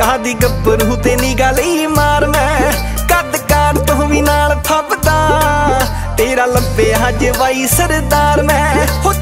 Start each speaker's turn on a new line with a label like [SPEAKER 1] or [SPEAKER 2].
[SPEAKER 1] ਕਾਦੀ ਗੱਭਰੂ ਤੇ ਨਿਗਾ ਲਈ ਮਾਰ ਮੈਂ? ਕੱਦ ਕਾੜ ਤੋਂ ਵੀ ਨਾਲ ਫੱਬਦਾ ਤੇਰਾ ਲੱਭੇ ਲੱਭਿਆ ਵਾਈ ਸਰਦਾਰ ਮੈਂ। ਹੋ